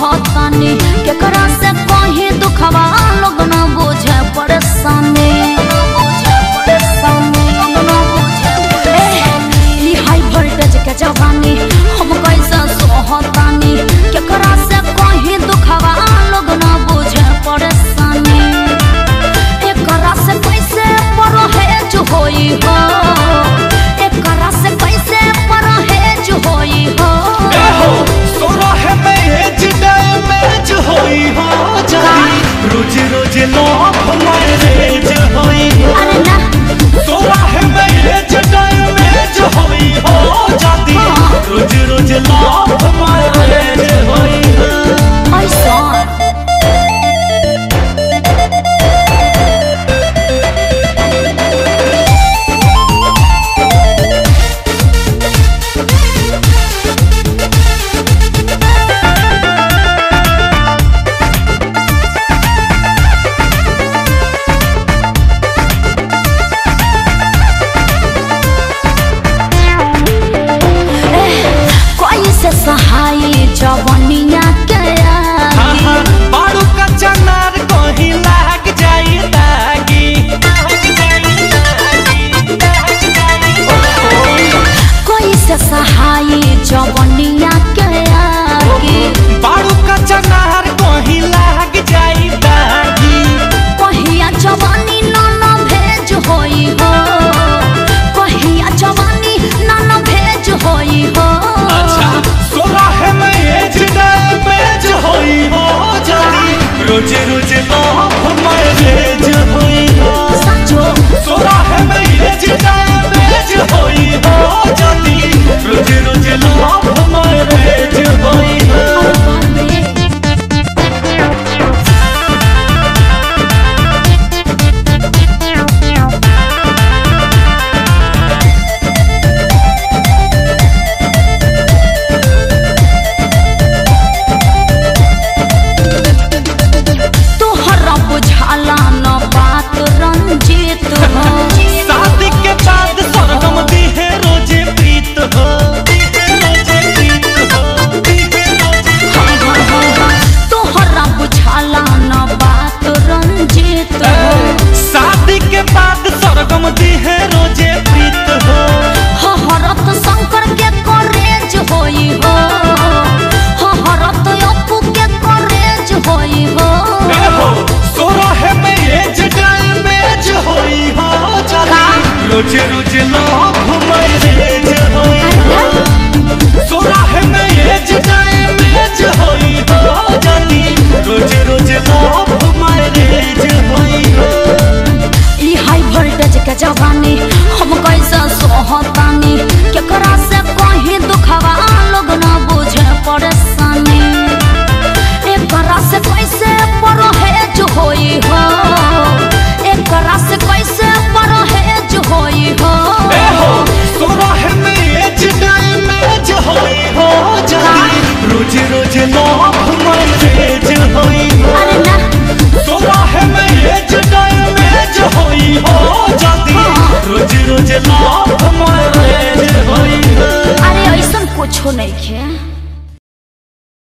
रहतानी केकरा से कहीं दुखवा लोग न बुझे परेशानी। हाई वोल्टेज के जवानी। Lord. noche ah cha रोज रोज मोह मन तेज सुबह में ये जगह हो। जाती रोज रोज मोह मन तेज अरे ऐसा कुछ नहीं के